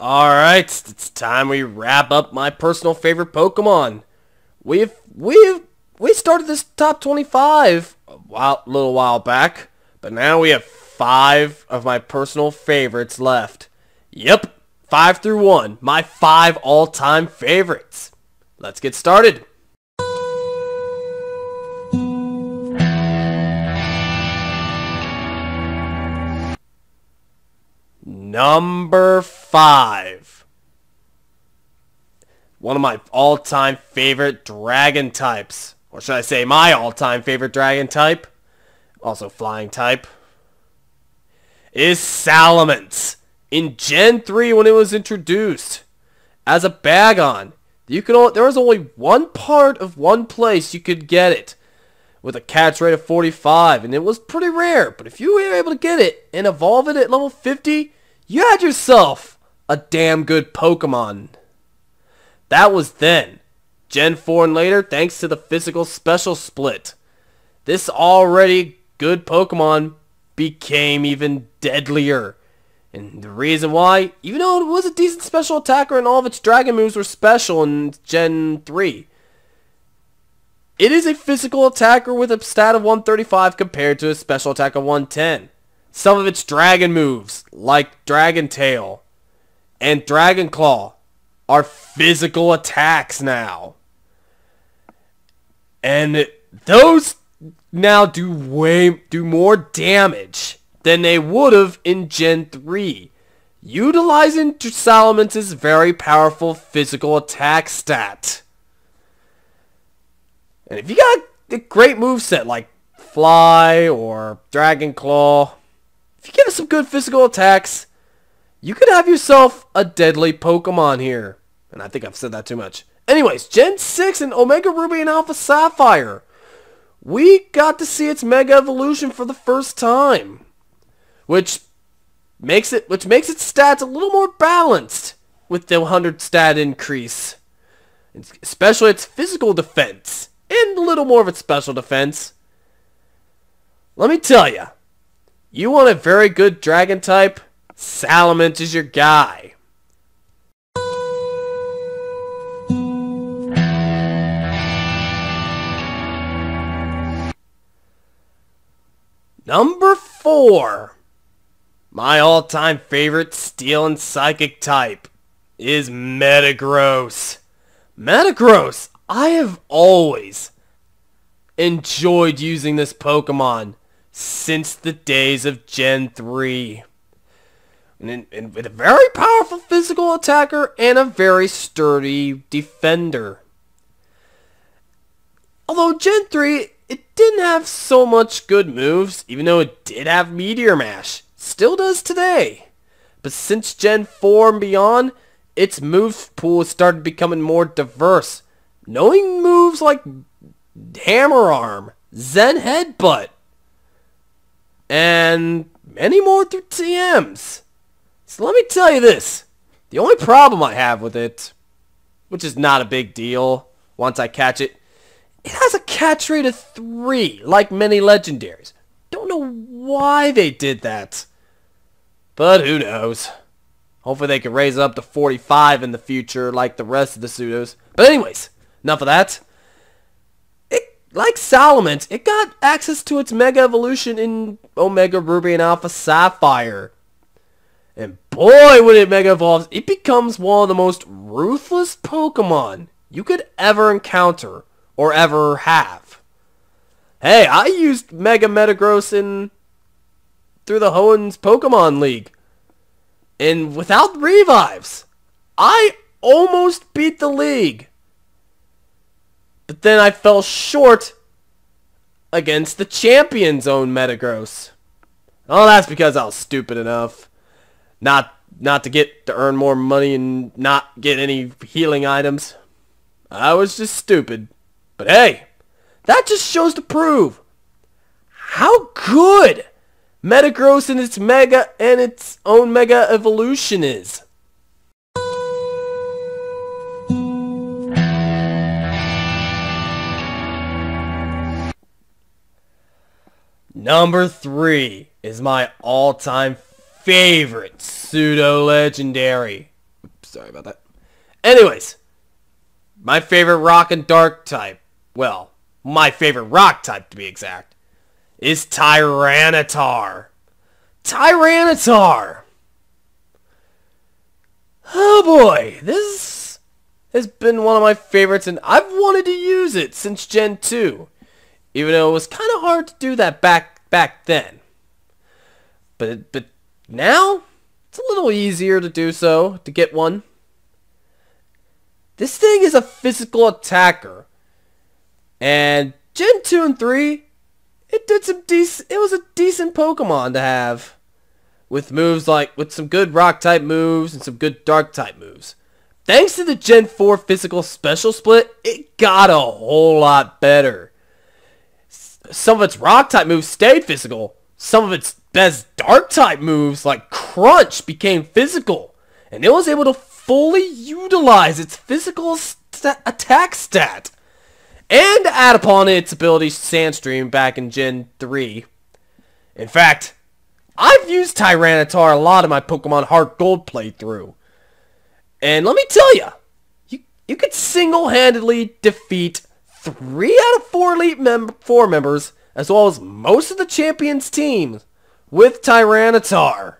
Alright, it's time we wrap up my personal favorite Pokemon. We've, we've, we started this top 25 a while, little while back, but now we have five of my personal favorites left. Yep, five through one, my five all-time favorites. Let's get started. Number five. One of my all-time favorite dragon types. Or should I say my all-time favorite dragon type? Also flying type. Is Salamence. In Gen 3 when it was introduced. As a Bagon. You could only, there was only one part of one place you could get it. With a catch rate of 45. And it was pretty rare. But if you were able to get it and evolve it at level 50 you had yourself a damn good Pokemon. That was then. Gen 4 and later, thanks to the physical special split. This already good Pokemon became even deadlier. And the reason why, even though it was a decent special attacker and all of its dragon moves were special in Gen 3, it is a physical attacker with a stat of 135 compared to a special attack of 110 some of its dragon moves, like Dragon Tail and Dragon Claw, are physical attacks now. And those now do way do more damage than they would have in Gen 3, utilizing Salamence's very powerful physical attack stat. And if you got a great move set like Fly or Dragon Claw, if you us some good physical attacks, you could have yourself a deadly Pokemon here. And I think I've said that too much. Anyways, Gen 6 and Omega Ruby and Alpha Sapphire. We got to see its Mega Evolution for the first time. Which makes it which makes its stats a little more balanced with the 100 stat increase. Especially its physical defense. And a little more of its special defense. Let me tell you, you want a very good dragon type? Salamence is your guy. Number 4. My all-time favorite steel and psychic type is Metagross. Metagross, I have always enjoyed using this Pokemon since the days of Gen 3. And, and with a very powerful physical attacker and a very sturdy defender. Although Gen 3, it didn't have so much good moves, even though it did have Meteor Mash. Still does today. But since Gen 4 and beyond, its move pool started becoming more diverse. Knowing moves like Hammer Arm, Zen Headbutt, and many more through TMs. So let me tell you this. The only problem I have with it, which is not a big deal once I catch it, it has a catch rate of 3, like many legendaries. Don't know why they did that. But who knows. Hopefully they can raise it up to 45 in the future like the rest of the pseudos. But anyways, enough of that It, like Salamence, it got access to its Mega Evolution in Omega Ruby and Alpha Sapphire. And boy, when it Mega Evolves, it becomes one of the most ruthless Pokemon you could ever encounter or ever have. Hey, I used Mega Metagross in through the Hoenn's Pokemon League. And without revives, I almost beat the league. But then I fell short against the champion's own Metagross. Oh, that's because I was stupid enough not not to get to earn more money and not get any healing items. I was just stupid. But hey, that just shows to prove how good Metagross and its Mega and its own Mega Evolution is. Number three is my all-time favorite pseudo-legendary. sorry about that. Anyways, my favorite rock and dark type, well, my favorite rock type to be exact, is Tyranitar. Tyranitar! Oh boy, this has been one of my favorites and I've wanted to use it since Gen 2. Even though it was kind of hard to do that back back then. But but now it's a little easier to do so, to get one. This thing is a physical attacker. And Gen 2 and 3, it did some decent, it was a decent Pokemon to have. With moves like, with some good rock type moves and some good dark type moves. Thanks to the Gen 4 physical special split, it got a whole lot better. Some of its rock type moves stayed physical. Some of its best dark type moves like Crunch became physical. And it was able to fully utilize its physical st attack stat and add upon its ability Sandstream back in Gen 3. In fact, I've used Tyranitar a lot in my Pokemon Heart Gold playthrough. And let me tell you, you, you could single-handedly defeat three out of four Elite mem Four members, as well as most of the Champions teams, with Tyranitar.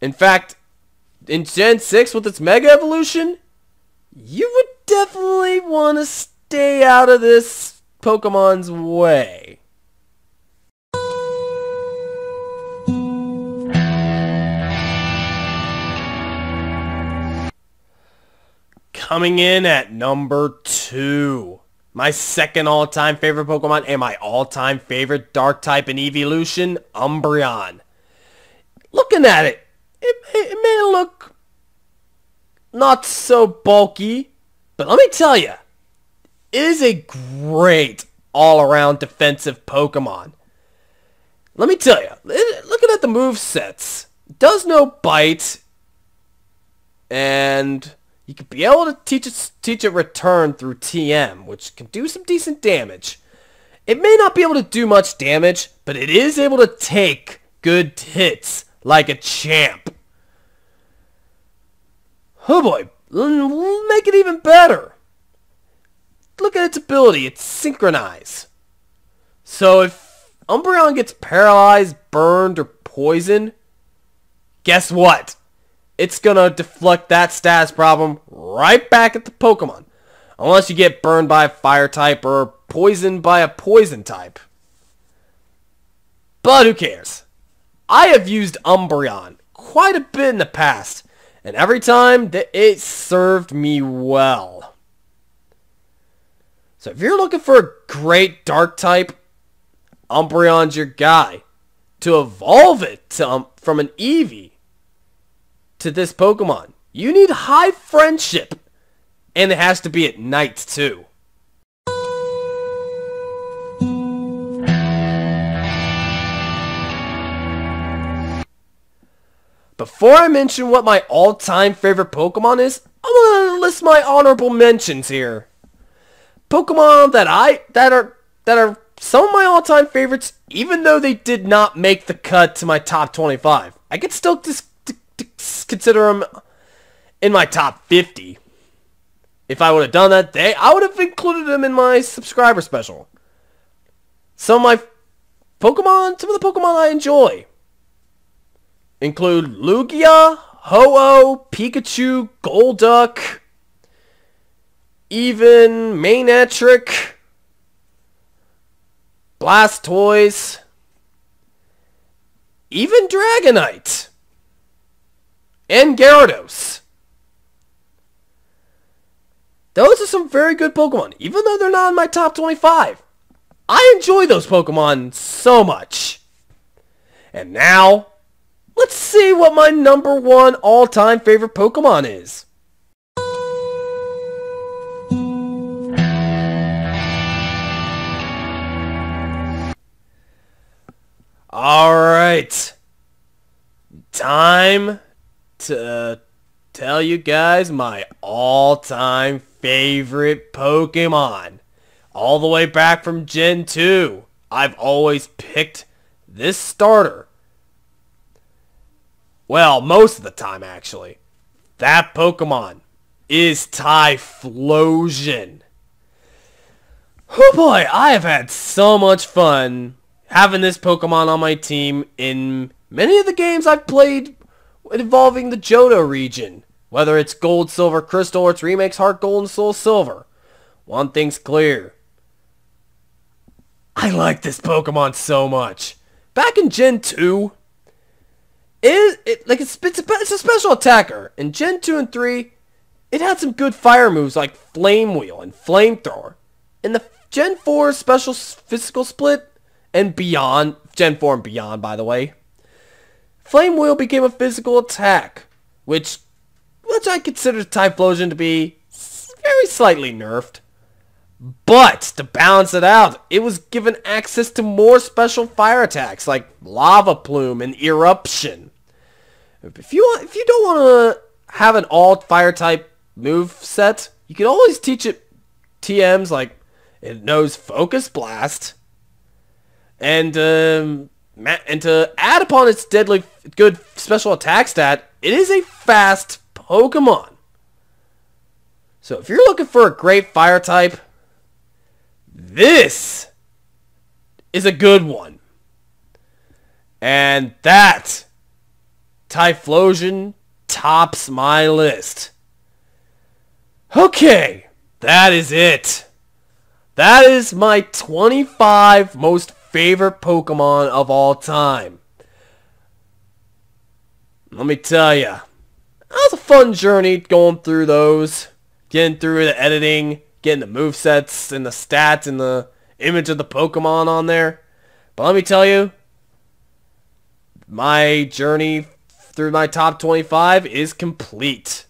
In fact, in Gen 6 with its Mega Evolution, you would definitely want to stay out of this Pokemon's way. Coming in at number two. My second all-time favorite Pokemon and my all-time favorite Dark type Eeveelution, Umbreon. Looking at it, it may, it may look not so bulky, but let me tell you, it is a great all-around defensive Pokemon. Let me tell you, looking at the move sets, does no bite, and you could be able to teach it, teach it return through TM, which can do some decent damage. It may not be able to do much damage, but it is able to take good hits like a champ. Oh boy, make it even better. Look at its ability, it's Synchronize. So if Umbreon gets paralyzed, burned, or poisoned, guess what? It's gonna deflect that status problem right back at the Pokemon. Unless you get burned by a fire type or poisoned by a poison type. But who cares? I have used Umbreon quite a bit in the past, and every time that it served me well. So if you're looking for a great dark type, Umbreon's your guy. To evolve it to, um, from an Eevee to this Pokemon, you need high friendship. And it has to be at night too. Before I mention what my all-time favorite Pokemon is, I'm gonna list my honorable mentions here. Pokemon that I that are that are some of my all-time favorites, even though they did not make the cut to my top 25. I could still dis- consider them in my top 50. If I would have done that, day, I would have included them in my subscriber special. Some of my Pokemon, some of the Pokemon I enjoy include Lugia, Ho-Oh, Pikachu, Golduck, even Manectric, Blastoise, even Dragonite, and Gyarados. Those are some very good Pokemon, even though they're not in my top 25. I enjoy those Pokemon so much. And now, Let's see what my number one all-time favorite Pokemon is. Alright. Time to tell you guys my all-time favorite Pokemon. All the way back from Gen 2, I've always picked this starter well, most of the time, actually. that Pokemon is Typhlosion. Oh boy, I have had so much fun having this Pokemon on my team in many of the games I've played involving the Johto region. Whether it's Gold, Silver, Crystal, or its remakes Heart Gold and Soul Silver. One thing's clear. I like this Pokemon so much. Back in Gen 2, it, it like it's, it's, a, it's a special attacker. In Gen 2 and 3, it had some good fire moves like Flame Wheel and Flamethrower. In the Gen 4 special physical split and beyond, Gen 4 and beyond by the way, Flame Wheel became a physical attack, which which I consider Typhlosion to be very slightly nerfed. But to balance it out, it was given access to more special fire attacks like Lava Plume and Eruption. If you if you don't want to have an all fire type move set, you can always teach it TMs like it knows Focus Blast, and um, and to add upon its deadly good special attack stat, it is a fast Pokemon. So if you're looking for a great fire type, this is a good one. And that Typhlosion tops my list. Okay, that is it. That is my 25 most favorite Pokemon of all time. Let me tell you, that was a fun journey going through those, getting through the editing, getting the move sets and the stats and the image of the Pokemon on there. But let me tell you, my journey through my top 25 is complete.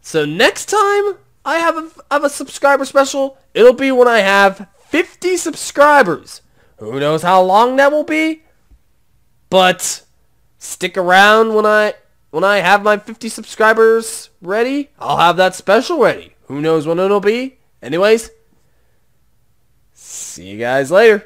So next time I have a, have a subscriber special, it'll be when I have 50 subscribers. Who knows how long that will be? But stick around when I when I have my 50 subscribers ready. I'll have that special ready. Who knows when it'll be? Anyways, see you guys later.